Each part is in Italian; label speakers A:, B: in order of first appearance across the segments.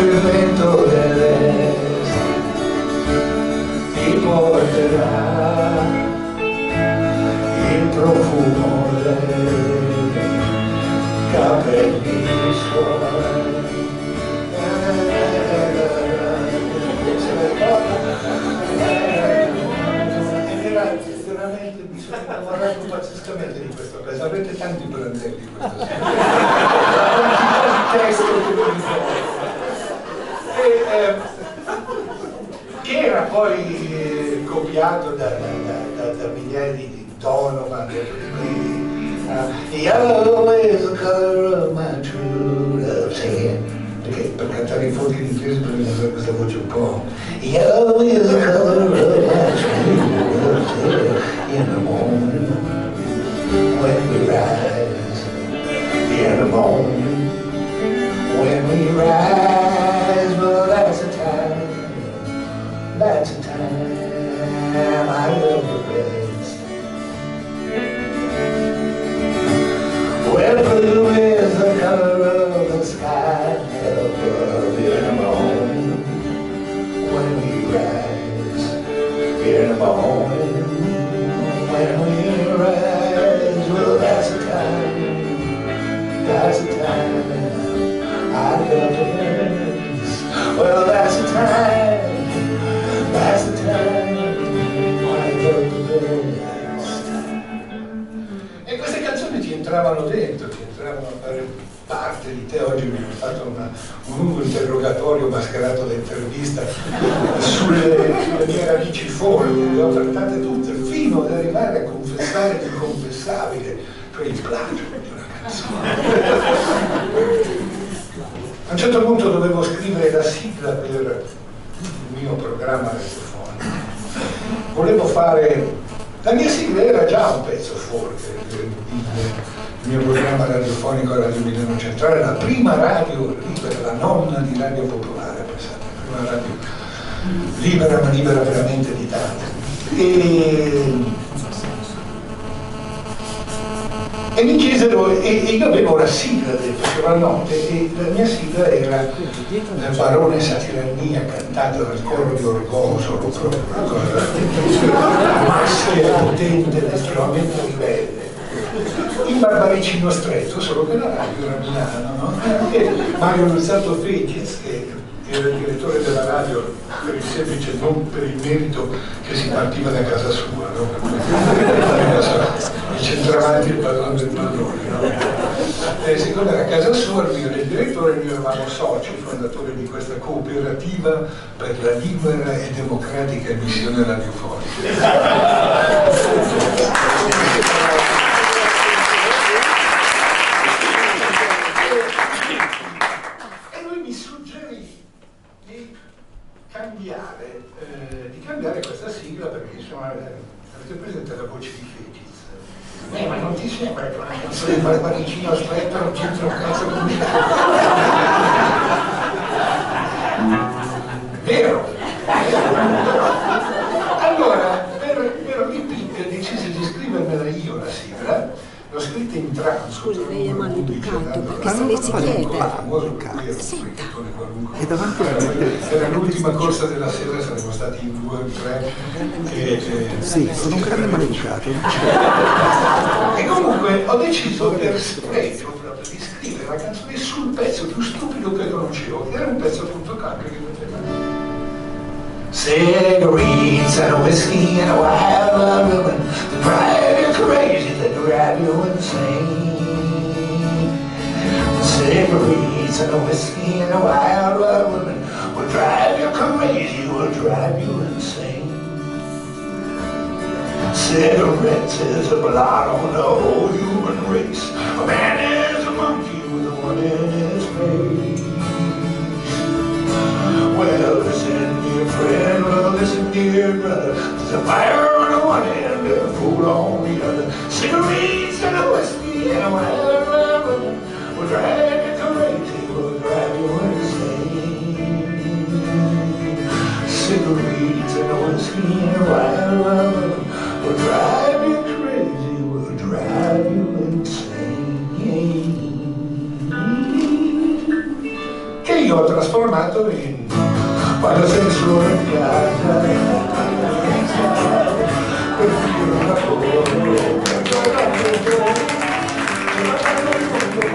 A: il vento dell'est ti porterà il profumo dei capelli suoi. Era veramente bisogna lavorare pazzescamente di questo paese, avete tanti brandelli. Tanti testo che vi e, poi eh, copiato da, da, da, da migliaia di Donovan e tutti quelli uh, is the color my true hand perché per cantare in fondi in inglese bisogna avere questa voce un po' Yellow is the color of my true love's hand in the morning In the morning when we rise, well, that's the time. That's the time I best. Well, that's the time. That's the time I best. E queste canzoni ti entravano dentro, ti entravano a fare parte di te. Oggi mi hanno fatto una- un lungo interrogatorio mascherato da intervista sulle, sulle mie radici folli, le ho trattate tutte, fino ad arrivare a confessare l'inconfessabile, cioè il plagio di una canzone. A un certo punto dovevo scrivere la sigla per il mio programma radiofonico. Volevo fare... La mia sigla era già un pezzo forte, il, il mio programma radiofonico Radio Milano Centrale, la prima radio libera, la nonna di Radio Popolare, pensate, la prima radio libera ma libera veramente di tanto. E, e mi chiesero, e, e io avevo la sigla del la notte e la mia sigla era la barone Satirania cantata dal coro di Orgoso, proprio una cosa maschia, potente, estremamente ribelle. Il barbaricino stretto, solo che la radio era Milano, no? E Mario Luzzatto Fegiz, che era il direttore della radio per il semplice non per il merito che si partiva da casa sua, no? il centravanti padrone del padrone. No? E siccome era casa sua, lui era il direttore, noi eravamo soci, fondatori di questa cooperativa per la libera e democratica emissione radiofonica. E lui mi suggerì di cambiare, eh, di cambiare questa sigla perché insomma eh, avete presente la voce di Fegiz? Eh, ma non ti sembra che una canzone di Barbaricino stretto non c'entra un cazzo con me? Vero? Allora, per, per Lippic decisi di scrivermela io la sigla, l'ho scritta in trance.
B: Scusi, lei è maleducato, perché
A: Ma
B: se lei si chiede...
A: famoso, lui era un
B: Senta.
C: E davanti alla gente-
A: Era l'ultima corsa della sera, saremmo stati in due o tre. E, e-
C: Sì, sono un grande maleducato.
A: e comunque ho deciso per spregio proprio di scrivere la canzone sul pezzo più stupido che conoscevo, che era un pezzo appunto country che faceva. Cigarettes and a whiskey insane. Cigarettes and a whiskey and a wild wild woman will drive you crazy, will drive you insane. Cigarettes is a blot on the whole human race. A man is a monkey with a one in his face. Well, listen, dear friend, well, listen, dear brother. There's a fire on the one end and a fool on the other. Cigarettes and a whiskey and a wild woman will drive you crazy, will drive you insane. Cigarettes and whiskey and wild woman will drive you crazy, will drive you insane. Che io ho trasformato in quando sei solo in casa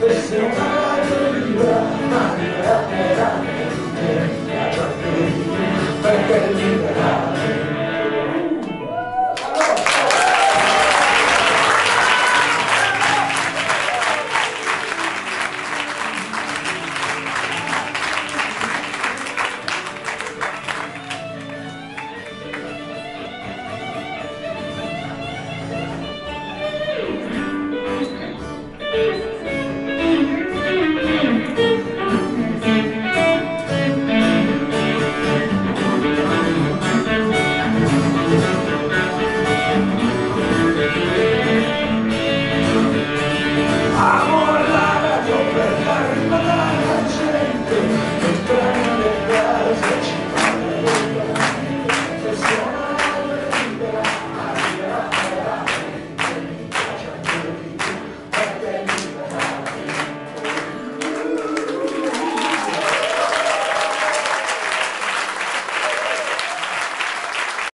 A: Deus.